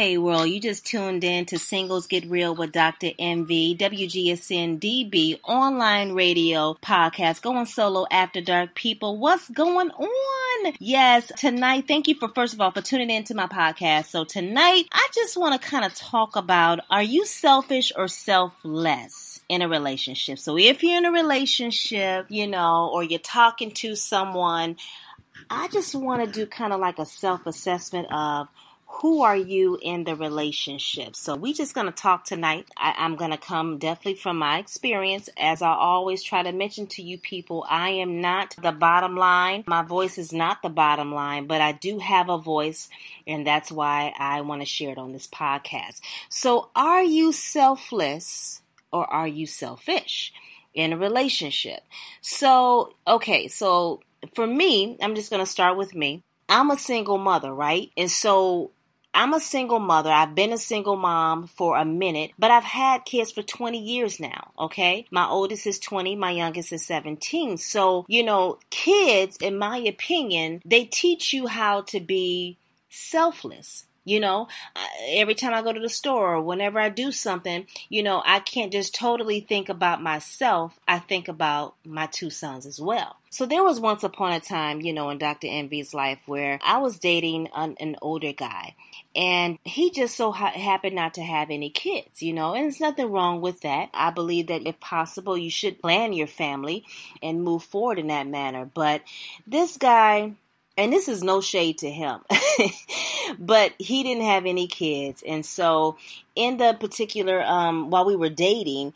Hey world, you just tuned in to Singles Get Real with Dr. MV, WGSN DB online radio podcast going solo after dark people. What's going on? Yes, tonight, thank you for first of all for tuning in to my podcast. So tonight, I just want to kind of talk about are you selfish or selfless in a relationship? So if you're in a relationship, you know, or you're talking to someone, I just want to do kind of like a self assessment of who are you in the relationship? So we just going to talk tonight. I, am going to come definitely from my experience. As I always try to mention to you people, I am not the bottom line. My voice is not the bottom line, but I do have a voice, and that's why I want to share it on this podcast. So are you selfless or are you selfish in a relationship? So, okay, so for me, I'm just going to start with me. I'm a single mother, right? And so I'm a single mother. I've been a single mom for a minute, but I've had kids for 20 years now, okay? My oldest is 20, my youngest is 17. So, you know, kids, in my opinion, they teach you how to be selfless. You know, every time I go to the store or whenever I do something, you know, I can't just totally think about myself. I think about my two sons as well. So there was once upon a time, you know, in Dr. MV's life where I was dating an, an older guy and he just so ha- happened not to have any kids, you know, and there's nothing wrong with that. I believe that if possible, you should plan your family and move forward in that manner. But this guy, and this is no shade to him, but he didn't have any kids. And so, in the particular, um, while we were dating,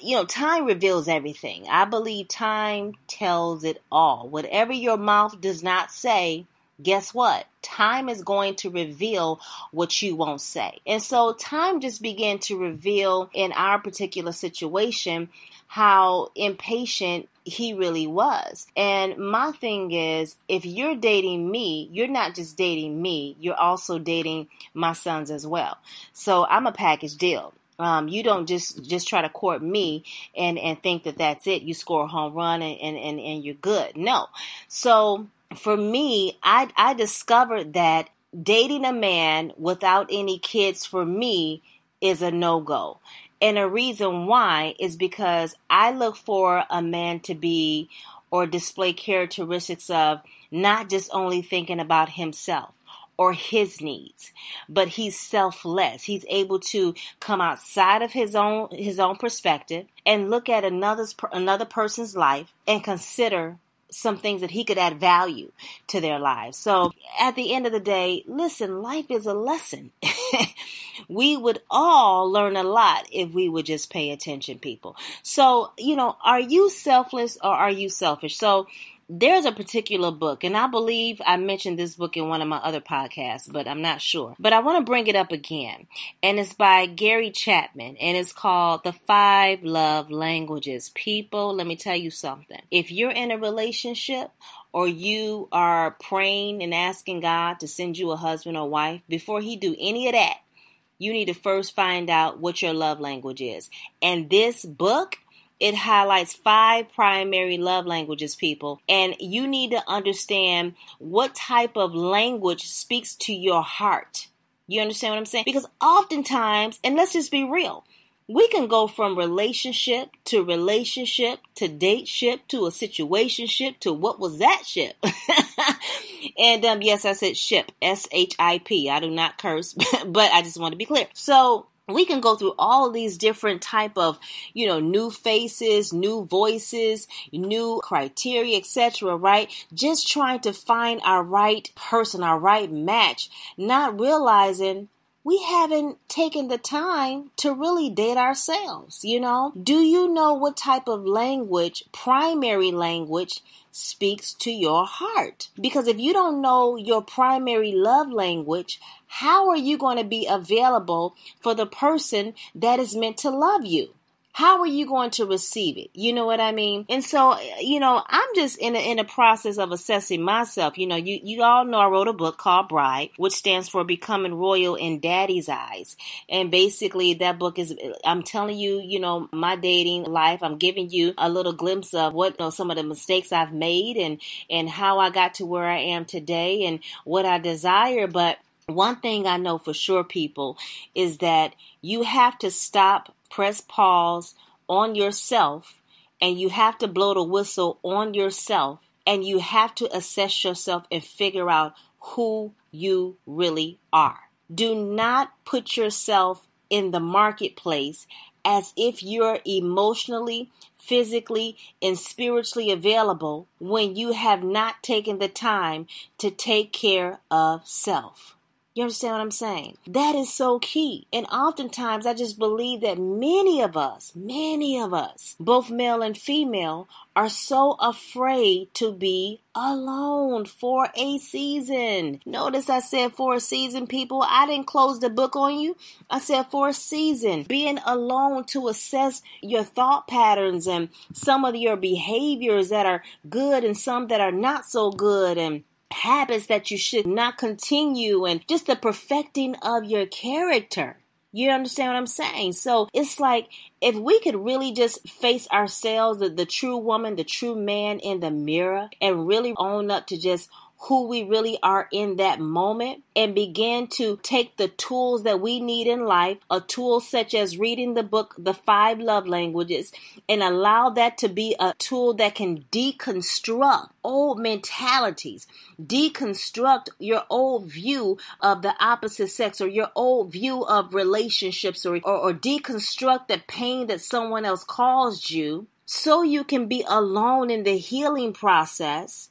you know, time reveals everything. I believe time tells it all. Whatever your mouth does not say, guess what? Time is going to reveal what you won't say. And so time just began to reveal in our particular situation how impatient he really was. And my thing is, if you're dating me, you're not just dating me, you're also dating my sons as well. So I'm a package deal. Um, you don't just just try to court me and and think that that's it. You score a home run and and and, and you're good. No. So for me, I I discovered that dating a man without any kids for me is a no go. And a reason why is because I look for a man to be or display characteristics of not just only thinking about himself or his needs but he's selfless he's able to come outside of his own his own perspective and look at another's another person's life and consider some things that he could add value to their lives. So at the end of the day, listen, life is a lesson. we would all learn a lot if we would just pay attention, people. So, you know, are you selfless or are you selfish? So there's a particular book, and I believe I mentioned this book in one of my other podcasts, but I'm not sure. But I want to bring it up again, and it's by Gary Chapman, and it's called The Five Love Languages. People, let me tell you something. If you're in a relationship or you are praying and asking God to send you a husband or wife, before He do any of that, you need to first find out what your love language is. And this book it highlights five primary love languages, people, and you need to understand what type of language speaks to your heart. You understand what I'm saying? Because oftentimes, and let's just be real, we can go from relationship to relationship to date ship to a situation ship to what was that ship? and um, yes, I said ship, S H I P. I do not curse, but I just want to be clear. So we can go through all these different type of you know new faces new voices new criteria etc right? Just trying to find our right person our right match not realizing we haven't taken the time to really date ourselves you know do you know what type of language primary language speaks to your heart. Because if you don't know your primary love language, how are you going to be available for the person that is meant to love you? How are you going to receive it? You know what I mean? And so, you know, I'm just in a, in a process of assessing myself. You know, you, you all know I wrote a book called Bride, which stands for Becoming Royal in Daddy's Eyes. And basically that book is, I'm telling you, you know, my dating life. I'm giving you a little glimpse of what, you know, some of the mistakes I've made and, and how I got to where I am today and what I desire. But one thing I know for sure, people, is that you have to stop, press pause on yourself, and you have to blow the whistle on yourself, and you have to assess yourself and figure out who you really are. Do not put yourself in the marketplace as if you're emotionally, physically, and spiritually available when you have not taken the time to take care of self. You understand what I'm saying? That is so key. And oftentimes, I just believe that many of us, many of us, both male and female, are so afraid to be alone for a season. Notice I said for a season, people. I didn't close the book on you. I said for a season. Being alone to assess your thought patterns and some of your behaviors that are good and some that are not so good and habits that you should not continue and just the perfecting of your character. You understand what I'm saying? So it's like if we could really just face ourselves, the, the true woman, the true man in the mirror, and really own up to just who we really are in that moment and begin to take the tools that we need in life, a tool such as reading the book, The Five Love Languages, and allow that to be a tool that can deconstruct old mentalities, deconstruct your old view of the opposite sex or your old view of relationships or, or, or deconstruct the pain that someone else caused you so you can be alone in the healing process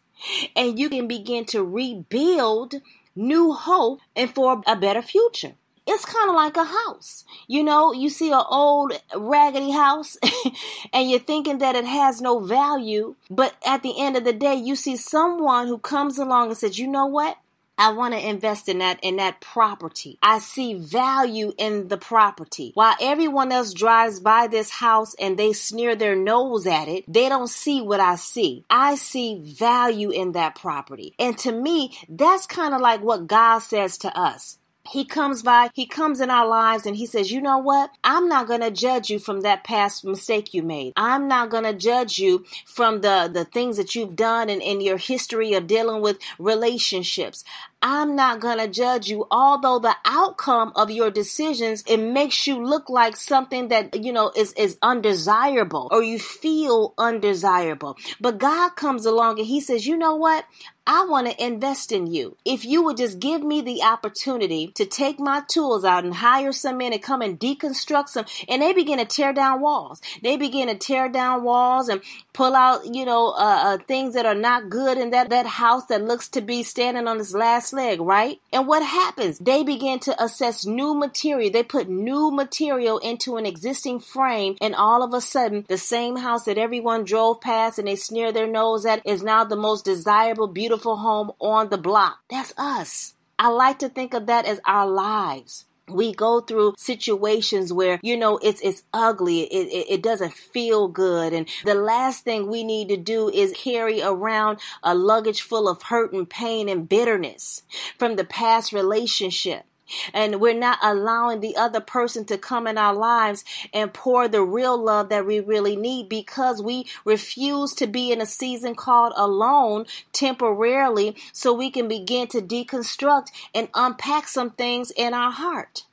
and you can begin to rebuild new hope and for a better future. It's kind of like a house. You know, you see an old raggedy house and you're thinking that it has no value, but at the end of the day, you see someone who comes along and says, "You know what? I want to invest in that in that property. I see value in the property. While everyone else drives by this house and they sneer their nose at it, they don't see what I see. I see value in that property. And to me, that's kind of like what God says to us. He comes by, he comes in our lives and he says, You know what? I'm not going to judge you from that past mistake you made. I'm not going to judge you from the, the things that you've done and in your history of dealing with relationships. I'm not going to judge you, although the outcome of your decisions, it makes you look like something that, you know, is, is undesirable or you feel undesirable. But God comes along and he says, you know what? I want to invest in you. If you would just give me the opportunity to take my tools out and hire some men and come and deconstruct some, and they begin to tear down walls. They begin to tear down walls and pull out, you know, uh, uh, things that are not good in that, that house that looks to be standing on its last leg, right? And what happens? They begin to assess new material. They put new material into an existing frame, and all of a sudden, the same house that everyone drove past and they sneer their nose at is now the most desirable, beautiful home on the block. That's us. I like to think of that as our lives we go through situations where you know it's it's ugly. It, it, it doesn't feel good. And the last thing we need to do is carry around a luggage full of hurt and pain and bitterness from the past relationship and we're not allowing the other person to come in our lives and pour the real love that we really need because we refuse to be in a season called alone temporarily so we can begin to deconstruct and unpack some things in our heart.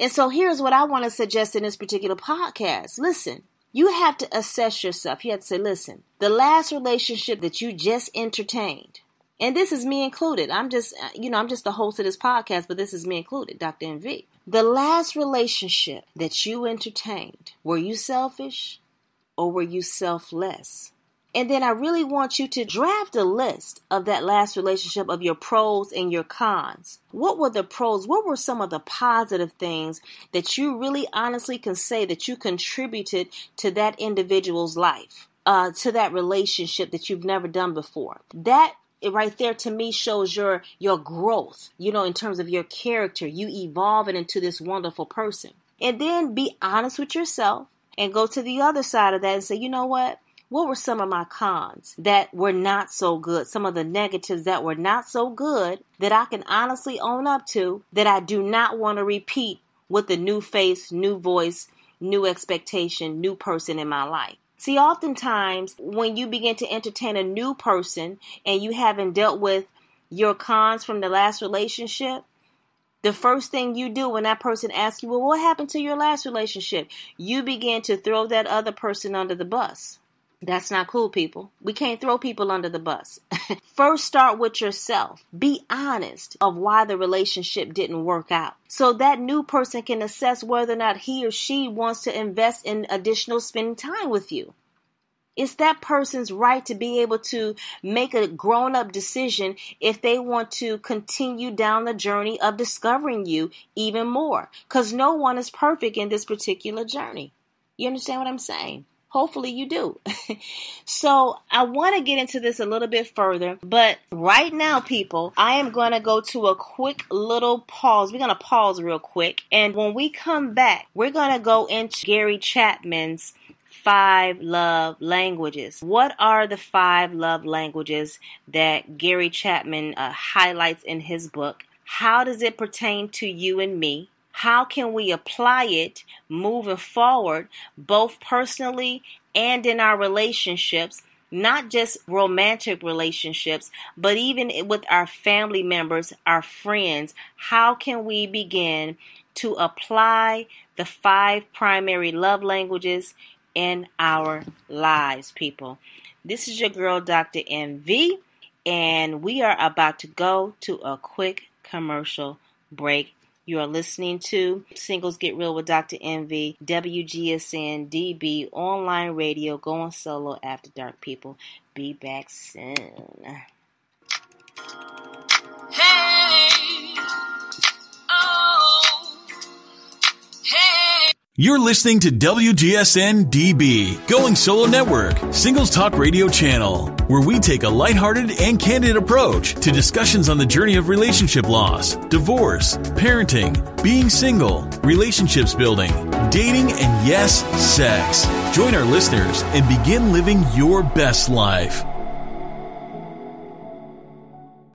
And so here's what I want to suggest in this particular podcast. Listen, you have to assess yourself. You have to say, listen, the last relationship that you just entertained, and this is me included. I'm just, uh, you know, I'm just the host of this podcast, but this is me included, Dr. MV. The last relationship that you entertained, were you selfish or were you selfless? And then I really want you to draft a list of that last relationship of your pros and your cons. What were the pros? What were some of the positive things that you really honestly can say that you contributed to that individual's life? Uh, to that relationship that you've never done before. That it right there to me shows your your growth you know in terms of your character you evolving into this wonderful person. And then be honest with yourself and go to the other side of that and say you know what? What were some of my cons that were not so good? Some of the negatives that were not so good that i can honestly own up to that i do not want to repeat with a new face new voice new expectation new person in my life See, oftentimes when you begin to entertain a new person and you haven't dealt with your cons from the last relationship, the first thing you do when that person asks you, well, what happened to your last relationship? You begin to throw that other person under the bus. That's not cool, people. We can't throw people under the bus. First, start with yourself. Be honest of why the relationship didn't work out. So that new person can assess whether or not he or she wants to invest in additional spending time with you. It's that person's right to be able to make a grown up decision if they want to continue down the journey of discovering you even more. Because no one is perfect in this particular journey. You understand what I'm saying? Hopefully you do. so I want to get into this a little bit further, but right now, people, I am going to go to a quick little pause. We're going to pause real quick. And when we come back, we're going to go into Gary Chapman's five love languages. What are the five love languages that Gary Chapman uh, highlights in his book? How does it pertain to you and me? How can we apply it moving forward, both personally and in our relationships? Not just romantic relationships, but even with our family members, our friends. How can we begin to apply the five primary love languages in our lives, people. This is your girl, Dr. MV, and we are about to go to a quick commercial break. You are listening to Singles Get Real with Dr. MV, WGSN DB, online radio, going solo after dark, people. Be back soon. You're listening to WGSN DB, Going Solo Network, Singles Talk Radio channel, where we take a lighthearted and candid approach to discussions on the journey of relationship loss, divorce, parenting, being single, relationships building, dating, and yes, sex. Join our listeners and begin living your best life.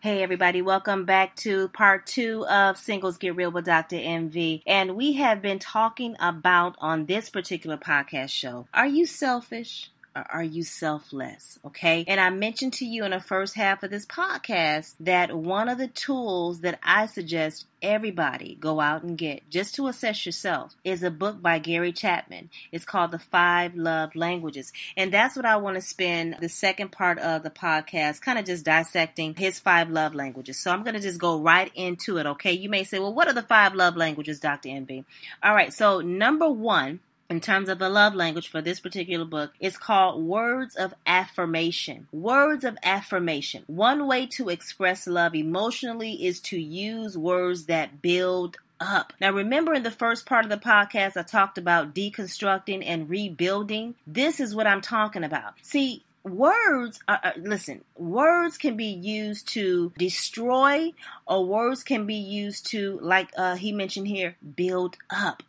Hey everybody, welcome back to part two of Singles Get Real with Dr. MV. And we have been talking about on this particular podcast show, are you selfish? Or are you selfless? Okay. And I mentioned to you in the first half of this podcast that one of the tools that I suggest everybody go out and get just to assess yourself is a book by Gary Chapman. It's called The Five Love Languages. And that's what I want to spend the second part of the podcast kind of just dissecting his five love languages. So I'm going to just go right into it. Okay. You may say, well, what are the five love languages, Dr. MV? All right. So number one in terms of the love language for this particular book is called words of affirmation. Words of affirmation. One way to express love emotionally is to use words that build up. Now, remember in the first part of the podcast, I talked about deconstructing and rebuilding. This is what I'm talking about. See, words are, uh, listen words can be used to destroy or words can be used to like uh, he mentioned here build up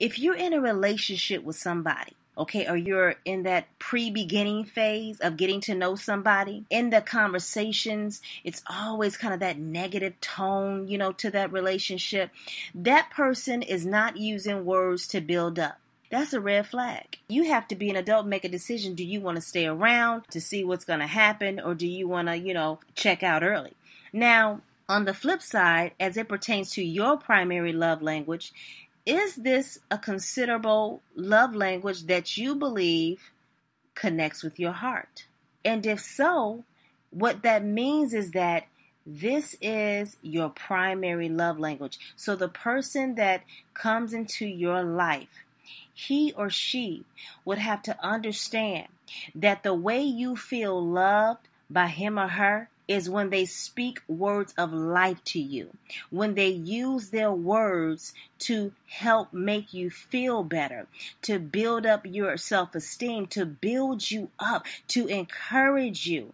if you're in a relationship with somebody okay, or you're in that pre beginning phase of getting to know somebody, in the conversations, it's always kind of that negative tone, you know, to that relationship. That person is not using words to build up. That's a red flag. You have to be an adult, make a decision. Do you want to stay around to see what's going to happen, or do you want to, you know, check out early? Now, on the flip side, as it pertains to your primary love language, is this a considerable love language that you believe connects with your heart? And if so, what that means is that this is your primary love language. So the person that comes into your life, he or she would have to understand that the way you feel loved by him or her is when they speak words of life to you, when they use their words to help make you feel better, to build up your self esteem, to build you up, to encourage you.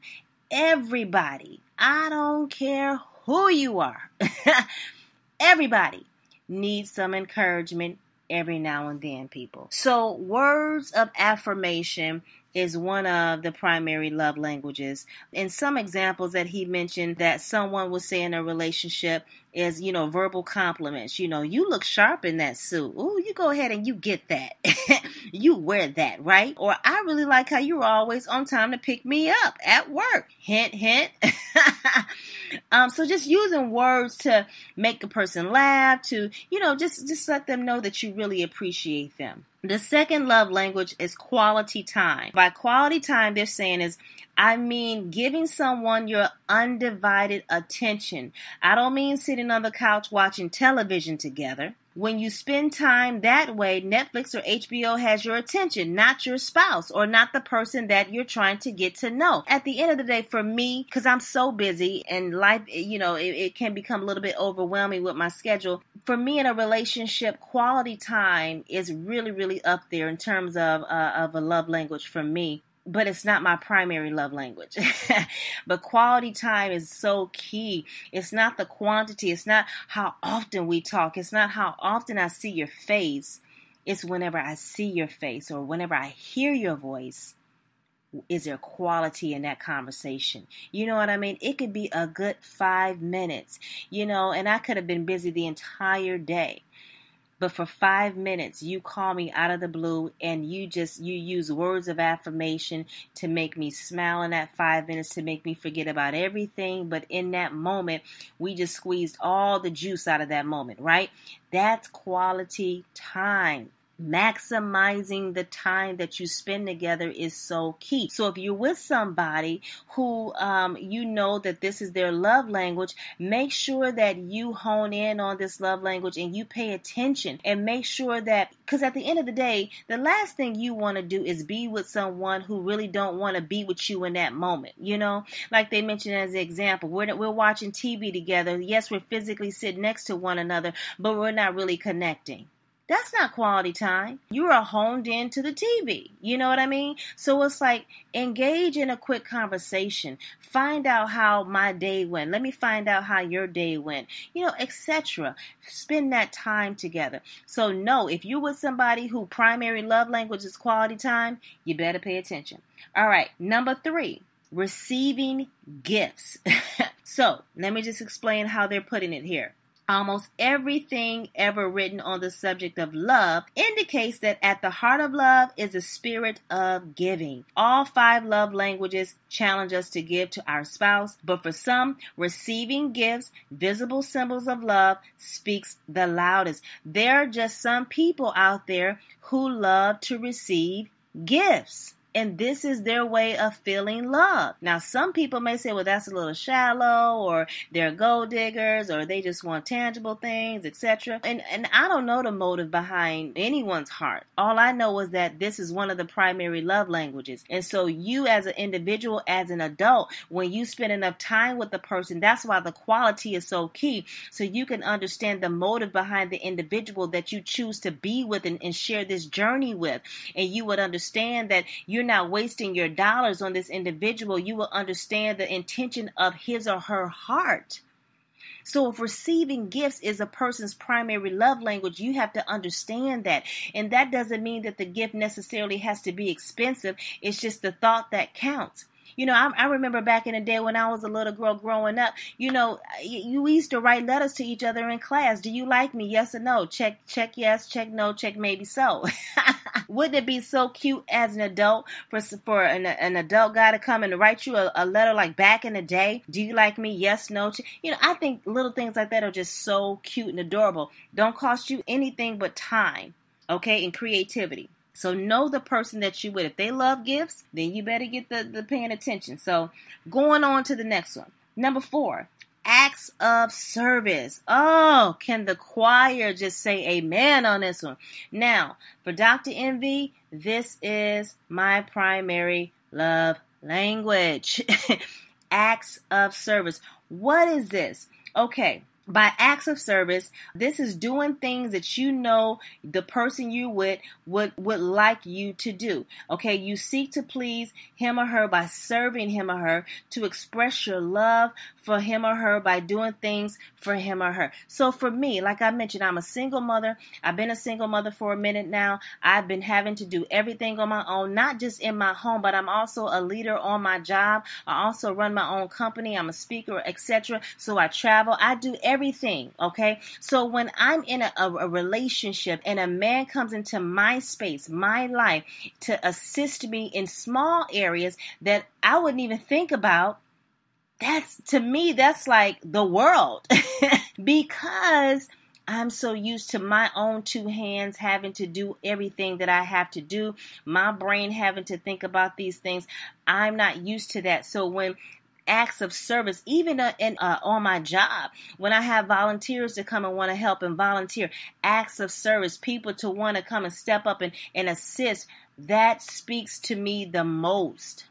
Everybody, I don't care who you are, everybody needs some encouragement every now and then, people. So, words of affirmation is one of the primary love languages. In some examples that he mentioned that someone will say in a relationship, is, you know, verbal compliments. You know, you look sharp in that suit. Ooh, you go ahead and you get that. you wear that, right? Or I really like how you're always on time to pick me up at work. Hint, hint. um, so just using words to make a person laugh, to, you know, just, just let them know that you really appreciate them. The second love language is quality time. By quality time, they're saying is, I mean giving someone your undivided attention. I don't mean sitting on the couch watching television together. When you spend time that way, Netflix or HBO has your attention, not your spouse or not the person that you're trying to get to know. At the end of the day, for me, because I'm so busy and life, you know, it, it can become a little bit overwhelming with my schedule. For me, in a relationship, quality time is really, really up there in terms of uh, of a love language for me but it's not my primary love language. but quality time is so key. It's not the quantity, it's not how often we talk, it's not how often I see your face. It's whenever I see your face or whenever I hear your voice. Is there quality in that conversation? You know what I mean? It could be a good five minutes, you know, and I could have been busy the entire day but for five minutes you call me out of the blue and you just you use words of affirmation to make me smile in that five minutes to make me forget about everything. But in that moment we just squeezed all the juice out of that moment right? That's quality time maximizing the time that you spend together is so key. So if you're with somebody who um, you know that this is their love language, make sure that you hone in on this love language and you pay attention and make sure that because at the end of the day, the last thing you want to do is be with someone who really don't want to be with you in that moment. You know, like they mentioned as an example, we're we're watching TV together. Yes, we're physically sitting next to one another, but we're not really connecting. That's not quality time. You are honed into the TV. You know what I mean? So it's like engage in a quick conversation. Find out how my day went. Let me find out how your day went. You know, etc. Spend that time together. So no, if you're with somebody who primary love language is quality time, you better pay attention. All right, number 3 receiving gifts. so, let me just explain how they're putting it here. Almost everything ever written on the subject of love indicates that at the heart of love is a spirit of giving. All five love languages challenge us to give to our spouse, but for some, receiving gifts, visible symbols of love, speaks the loudest. There are just some people out there who love to receive gifts and this is their way of feeling love. Now, some people may say, well, that's a little shallow, or they're gold diggers, or they just want tangible things, etc. And and I don't know the motive behind anyone's heart. All I know is that this is one of the primary love languages. And so you as an individual, as an adult, when you spend enough time with the person, that's why the quality is so key. So you can understand the motive behind the individual that you choose to be with and, and share this journey with. And you would understand that you you're not wasting your dollars on this individual, you will understand the intention of his or her heart. So, if receiving gifts is a person's primary love language, you have to understand that. And that doesn't mean that the gift necessarily has to be expensive, it's just the thought that counts. You know, I, I, remember back in the day when I was a little girl growing up, you know, you, you used to write letters to each other in class. Do you like me? Yes or no? Check, check yes, check no, check maybe so. Wouldn't it be so cute as an adult for for an, an adult guy to come and write you a, a, letter like back in the day? Do you like me? Yes, no. You know, I think little things like that are just so cute and adorable. Don't cost you anything but time, okay, and creativity. So know the person that you with. If they love gifts, then you better get the, the paying attention. So going on to the next one. Number four, acts of service. Oh, can the choir just say amen on this one? Now, for Dr. MV, this is my primary love language. acts of service. What is this? Okay, by acts of service this is doing things that you know the person you with would would like you to do. Okay you seek to please him or her by serving him or her to express your love for him or her by doing things for him or her. So for me, like I mentioned, I'm a single mother. I've been a single mother for a minute now. I've been having to do everything on my own, not just in my home, but I'm also a leader on my job. I also run my own company. I'm a speaker, etc. So I travel. I do everything. Okay. So when I'm in a, a, a relationship and a man comes into my space, my life to assist me in small areas that I wouldn't even think about that's to me that's like the world because I'm so used to my own two hands having to do everything that I have to do, my brain having to think about these things. I'm not used to that. So when acts of service, even uh, in, uh, on my job, when I have volunteers to come and want to help and volunteer, acts of service, people to want to come and step up and, and assist, that speaks to me the most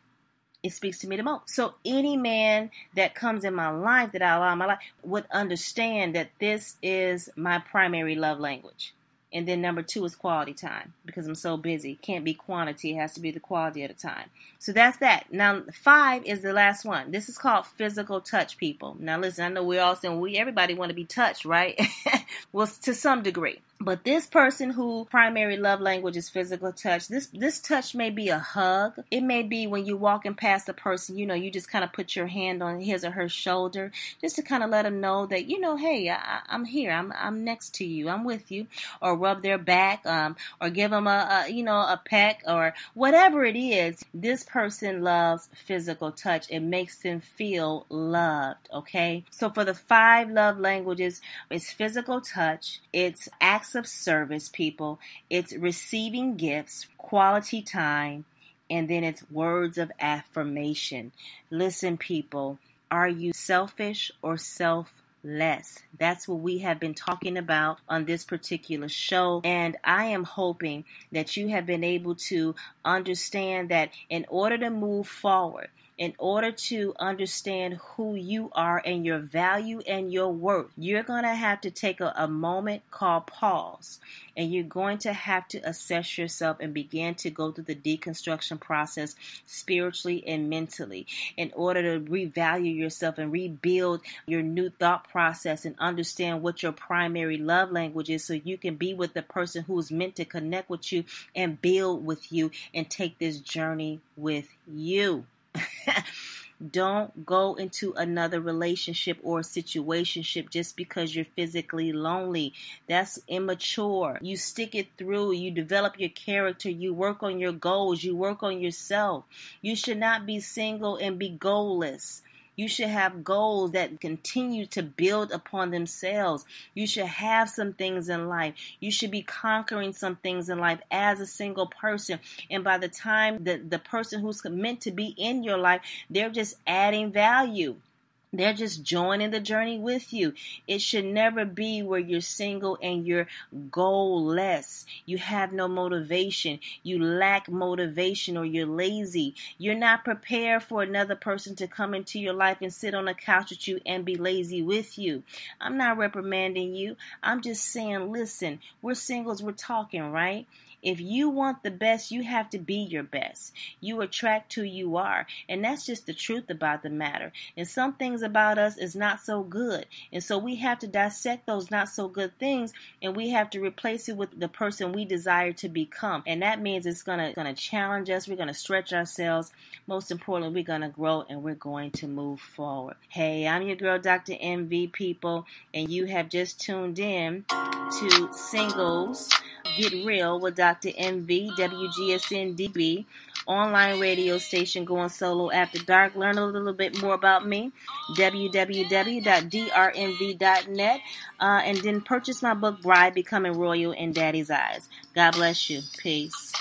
it speaks to me the most. So any man that comes in my life that I allow in my life would understand that this is my primary love language. And then number two is quality time because I'm so busy. Can't be quantity, it has to be the quality of the time. So that's that. Now five is the last one. This is called physical touch people. Now listen, I know we're all saying we everybody want to be touched, right? well to some degree. But this person who primary love language is physical touch, this this touch may be a hug. It may be when you're walking past a person, you know, you just kind of put your hand on his or her shoulder, just to kind of let them know that you know, hey, I, am here, I'm I'm next to you, I'm with you, or rub their back, um, or give them a, a you know a peck or whatever it is. This person loves physical touch. It makes them feel loved. Okay, so for the five love languages, it's physical touch, it's acts acts of service, people. It's receiving gifts, quality time, and then it's words of affirmation. Listen, people, are you selfish or self less. That's what we have been talking about on this particular show. And I am hoping that you have been able to understand that in order to move forward, in order to understand who you are and your value and your worth, you're going to have to take a, a, moment called pause. And you're going to have to assess yourself and begin to go through the deconstruction process spiritually and mentally in order to revalue yourself and rebuild your new thought process and understand what your primary love language is so you can be with the person who's meant to connect with you and build with you and take this journey with you. Don't go into another relationship or situationship just because you're physically lonely. That's immature. You stick it through. You develop your character. You work on your goals. You work on yourself. You should not be single and be goalless. You should have goals that continue to build upon themselves. You should have some things in life. You should be conquering some things in life as a single person. And by the time the, the person who's meant to be in your life, they're just adding value. They're just joining the journey with you. It should never be where you're single and you're goalless. You have no motivation. You lack motivation or you're lazy. You're not prepared for another person to come into your life and sit on a couch with you and be lazy with you. I'm not reprimanding you. I'm just saying, listen, we're singles, we're talking, right? If you want the best, you have to be your best. You attract who you are. And that's just the truth about the matter. And some things about us is not so good. And so we have to dissect those not so good things and we have to replace it with the person we desire to become. And that means it's gonna gonna challenge us, we're gonna stretch ourselves. Most importantly, we're gonna grow and we're going to move forward. Hey, I'm your girl, Dr. MV people, and you have just tuned in to singles Get Real with Dr. MV, WGSN DB, online radio station going solo after dark. Learn a little bit more about me, www.drmv.net, uh, and then purchase my book, Bride Becoming Royal in Daddy's Eyes. God bless you. Peace.